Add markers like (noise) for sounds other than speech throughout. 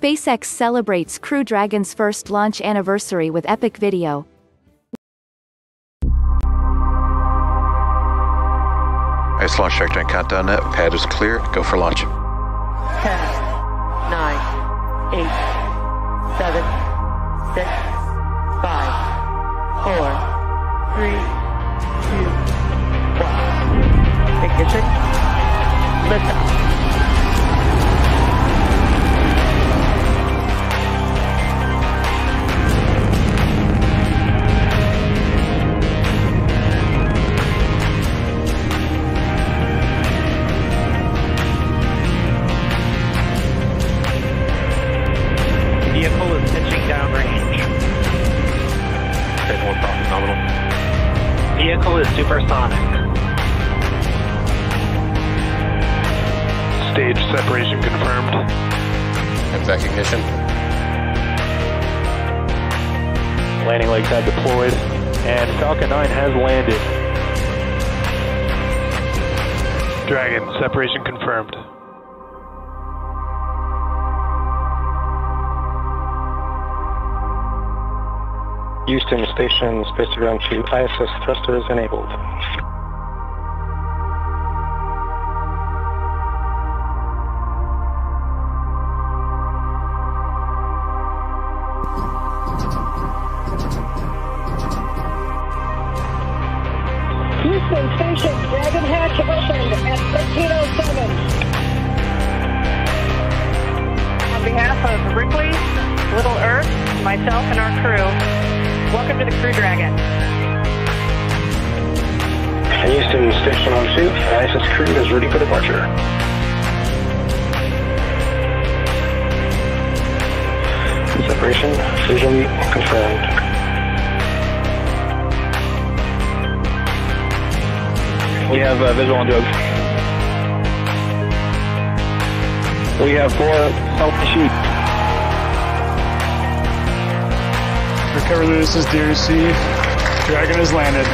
SpaceX celebrates Crew Dragon's first launch anniversary with epic video. Ice launch trajectory and countdown net. Pad is clear. Go for launch. 10, 9, 8, 7, 6, supersonic. Stage separation confirmed. Exec ignition. Landing legs have deployed, and Falcon 9 has landed. Dragon, separation confirmed. Houston Station, Space Ground 2, ISS thrusters enabled. Houston Station, Dragon Hatch opened at 1307. On behalf of Ripley, Little Earth, myself, and our crew, welcome to the Crew Dragon. Houston Station on 2, ISS crew is ready for departure. Separation visually confirmed. We have uh, visual on Doug. We have four healthy sheep. Is DRC. Dragon has landed.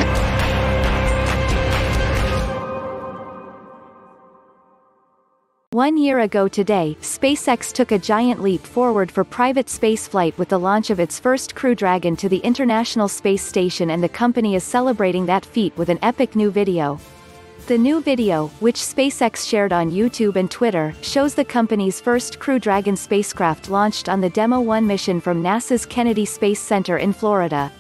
One year ago today, SpaceX took a giant leap forward for private spaceflight with the launch of its first Crew Dragon to the International Space Station and the company is celebrating that feat with an epic new video. The new video, which SpaceX shared on YouTube and Twitter, shows the company's first Crew Dragon spacecraft launched on the Demo 1 mission from NASA's Kennedy Space Center in Florida.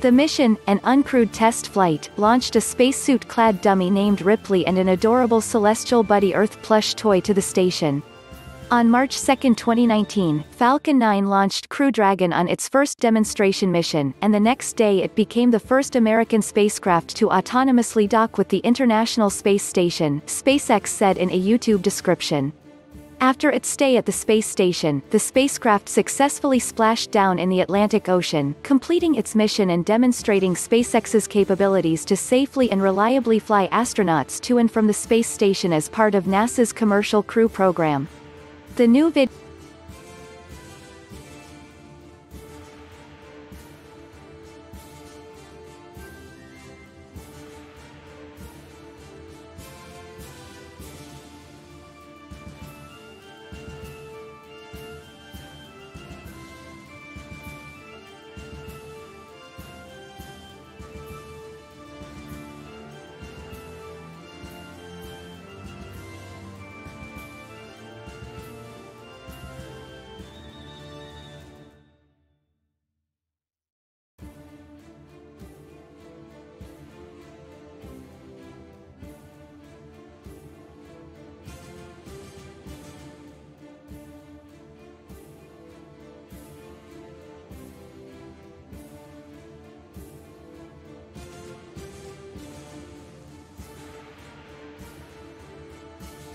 The mission, an uncrewed test flight, launched a spacesuit-clad dummy named Ripley and an adorable celestial buddy Earth plush toy to the station. On March 2, 2019, Falcon 9 launched Crew Dragon on its first demonstration mission, and the next day it became the first American spacecraft to autonomously dock with the International Space Station, SpaceX said in a YouTube description. After its stay at the space station, the spacecraft successfully splashed down in the Atlantic Ocean, completing its mission and demonstrating SpaceX's capabilities to safely and reliably fly astronauts to and from the space station as part of NASA's Commercial Crew program. The new vid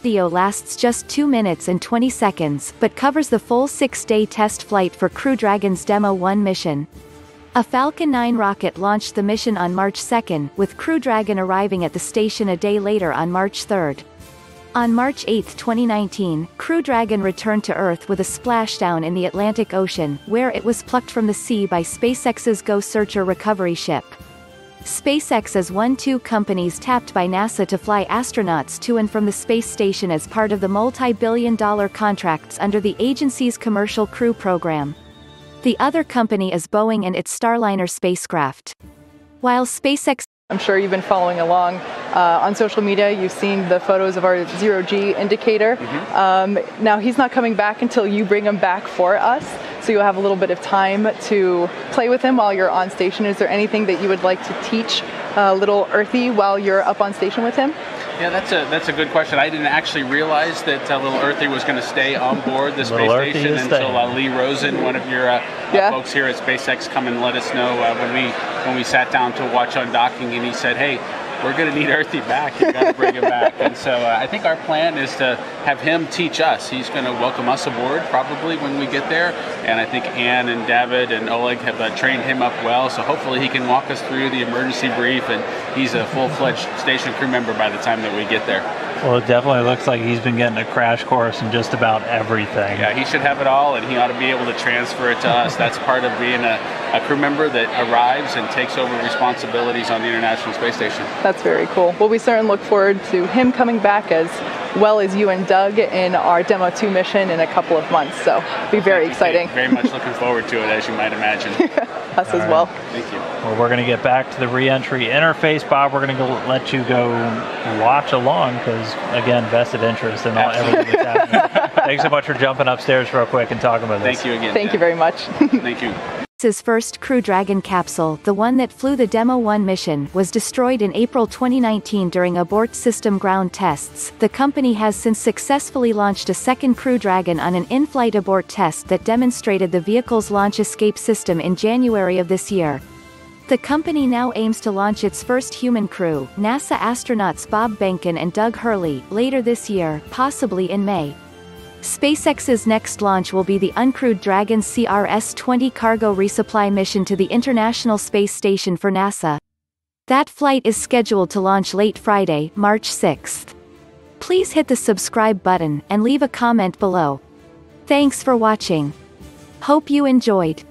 video lasts just 2 minutes and 20 seconds but covers the full six-day test flight for Crew Dragon's Demo 1 mission. A Falcon 9 rocket launched the mission on March 2, with Crew Dragon arriving at the station a day later on March 3. On March 8, 2019, Crew Dragon returned to Earth with a splashdown in the Atlantic Ocean, where it was plucked from the sea by SpaceX's GO Searcher recovery ship. SpaceX is one two companies tapped by NASA to fly astronauts to and from the space station as part of the multi-billion dollar contracts under the agency's Commercial Crew Program. The other company is Boeing and its Starliner spacecraft. While SpaceX I'm sure you've been following along uh, on social media. You've seen the photos of our zero G indicator. Mm-hmm. Um, now he's not coming back until you bring him back for us, so you'll have a little bit of time to play with him while you're on station. Is there anything that you would like to teach uh, little Earthy while you're up on station with him? Yeah, that's a that's a good question. I didn't actually realize that uh, little Earthy was going to stay on board the space station until uh, Lee Rosen, one of your uh, uh, yeah. folks here at SpaceX, come and let us know uh, when we when we sat down to watch undocking, and he said, "Hey, we're going to need Earthy back. You've got to bring him back. And so uh, I think our plan is to have him teach us. He's going to welcome us aboard probably when we get there. And I think Anne and David and Oleg have uh, trained him up well. So hopefully he can walk us through the emergency brief. And he's a full fledged station crew member by the time that we get there. Well, it definitely looks like he's been getting a crash course in just about everything. Yeah, he should have it all, and he ought to be able to transfer it to us. (laughs) That's part of being a, a crew member that arrives and takes over responsibilities on the International Space Station. That's very cool. Well, we certainly look forward to him coming back as well as you and Doug in our Demo 2 mission in a couple of months. So be very exciting. Very much looking (laughs) forward to it, as you might imagine. (laughs) Us All as right. well. Thank you. Well, we're going to get back to the reentry interface, Bob. We're going to let you go watch along because, again, vested interest in all, everything that's happening. (laughs) Thanks so much for jumping upstairs real quick and talking about this. Thank you again. Thank you very much. Thank you. His first Crew Dragon capsule, the one that flew the Demo 1 mission, was destroyed in April 2019 during abort system ground tests. The company has since successfully launched a second Crew Dragon on an in-flight abort test that demonstrated the vehicle's launch escape system in January of this year. The company now aims to launch its first human crew, NASA astronauts Bob Behnken and Doug Hurley, later this year, possibly in May. SpaceX's next launch will be the uncrewed Dragon CRS-20 cargo resupply mission to the International Space Station for NASA. That flight is scheduled to launch late Friday, March 6th. Please hit the subscribe button and leave a comment below. Thanks for watching. Hope you enjoyed.